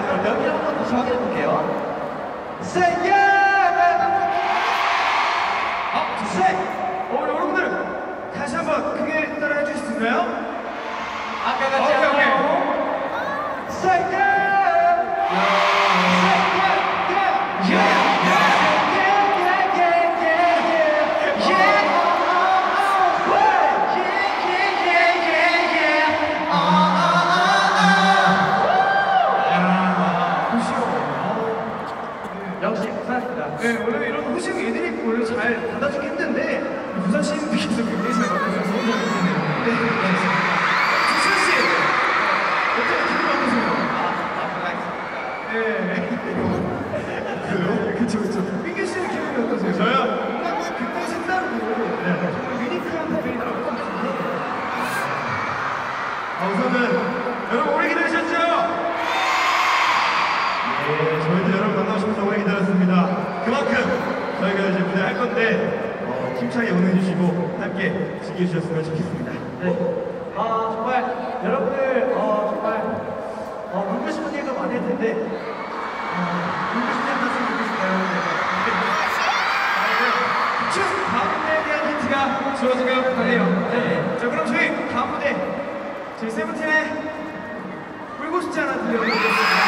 여기 한번 다시 확인해 볼게요. Say! 잘 받아주긴 했는데 부산 시민들께서 굉장히 잘 받아주셔서 너무 좋네요. 네, 고맙습니다. 주신 씨, 어떻게 기분 어떠세요? 네. 그래요? 그쵸, 그쵸. 저희가 이제 무대 할 건데 어, 힘차게 응원해주시고 함께 즐겨주셨으면 좋겠습니다. 네. 아 정말 여러분들 어 정말 어 울고 싶은 일도 많을 텐데 어, 울고 싶은 말씀 듣고 싶어요. 쭉 다음 무대에 대한 힌트가 주어지길 바래요. 네. 자 그럼 저희 다음 무대 저희 세븐틴의 울고 싶지 않아 들려드리겠습니다.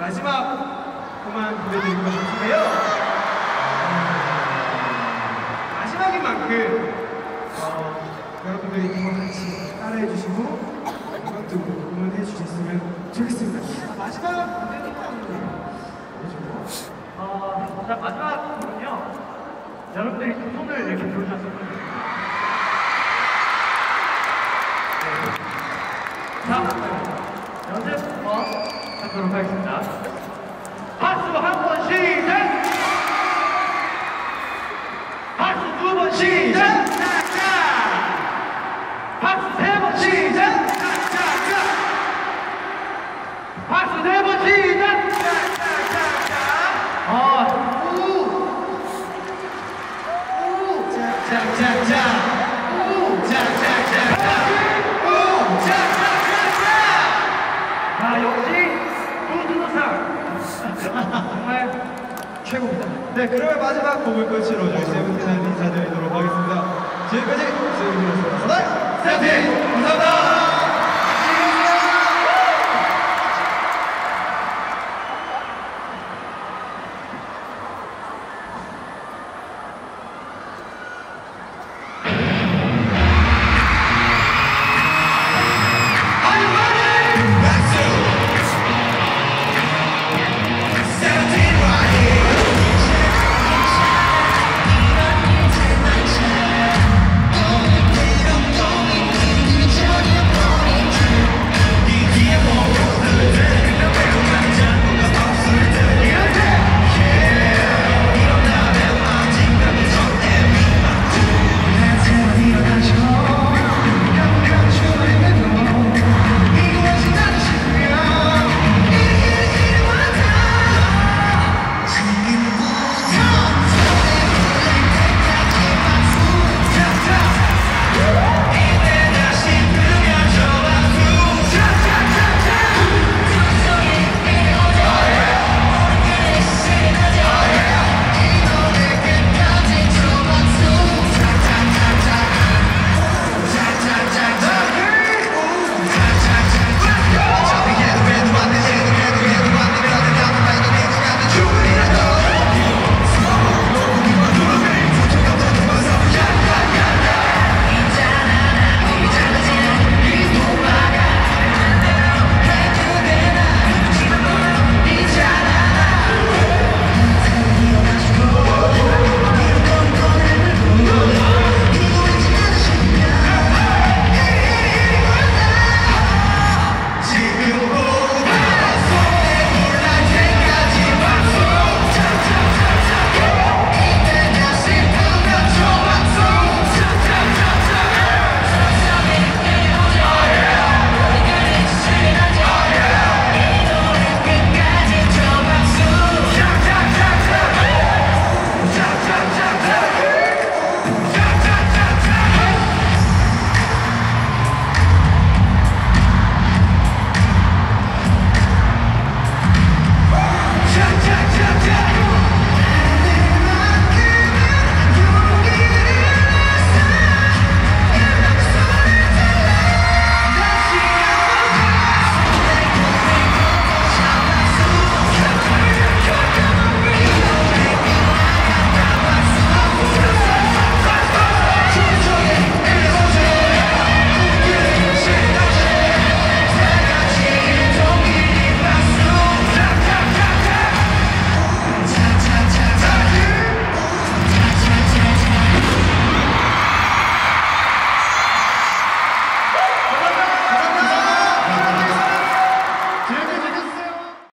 마지막 그만 보여드릴 것 같은데요 어, 마지막인 만큼 어, 여러분들이 더 같이 따라해 주시고 이것도 응원해 주셨으면 좋겠습니다 마지막 무대니까 뭐죠? 어, 마지막 부분은요. 여러분들이 두 손을 이렇게 들어주셨으면 좋겠습니다. 네. 자, 연습 한번 하도록 하겠습니다. 박수 한 번 시작! 박수 두 번 시작! 박수 세 번 시작! 박수 네 번 시작! 아, 짜짜짜 짜짜짜짜 아, 역시 우주상 정말 최고입니다. 네, 그러면 마지막 곡을 끝으로 저희 세븐틴한 인사드리도록 하겠습니다. 지금까지 세븐틴이었습니다. 세븐틴! 감사합니다!